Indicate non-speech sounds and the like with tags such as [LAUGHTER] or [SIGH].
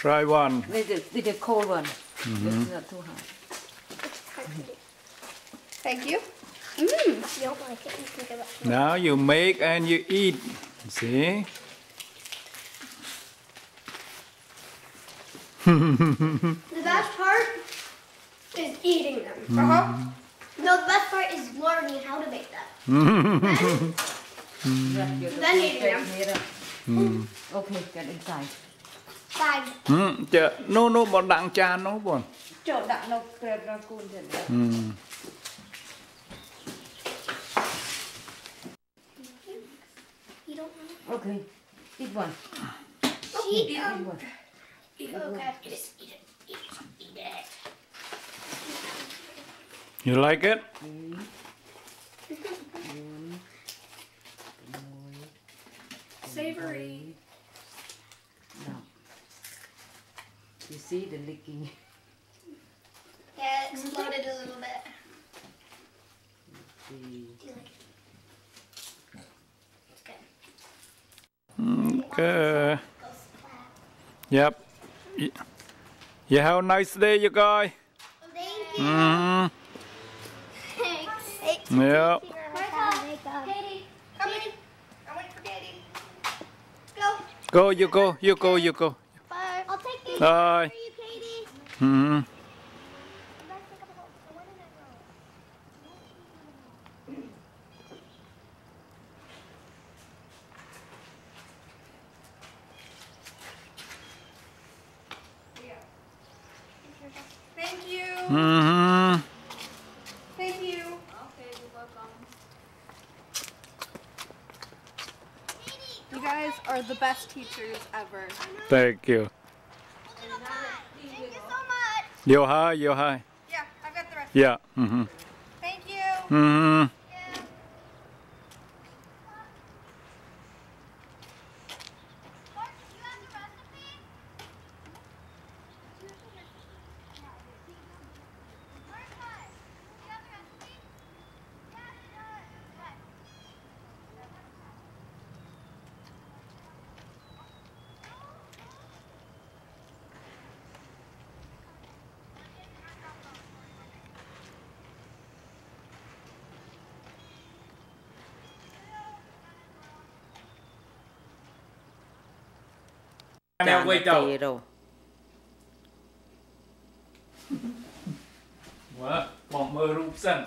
try one With a, with the cold one. Mm-hmm. It's not too hot. Thank you. Mmm. You like it. You can give it. now you make and you eat see [LAUGHS] The best part is eating them. Uh huh. No, the best part is learning how to make them. Then [LAUGHS] then eating them. Mm. Okay, get inside. Bang. Mm, ừ, chờ no no bọn đặng cha nó buồn Chờ đặng nó kẹt nó cùn thế. Mm. Okay. Eat one. Eat, one. Okay. You like it? Savory. You see the licking. Yeah, it exploded a little bit. See. Do you like it? It's good. Mm, okay yep Y- you have a nice day you guys Thank you. อืม Thanks. Thanks. [LAUGHS] yeah Katie, come in. I'm waiting for Katie. Go. go you go you go you go Bye. Hi. Are you? Mm hmm. Thank you. Hmm. Thank you. Okay, you're welcome. You guys are the best teachers ever. Thank you. Yo hi, yo hi. Yeah, I've got the rest. Yeah. Mm-hmm. Thank you. Mm-hmm. Mèo quay đầu. Quá, bỏ mơ rụp sân.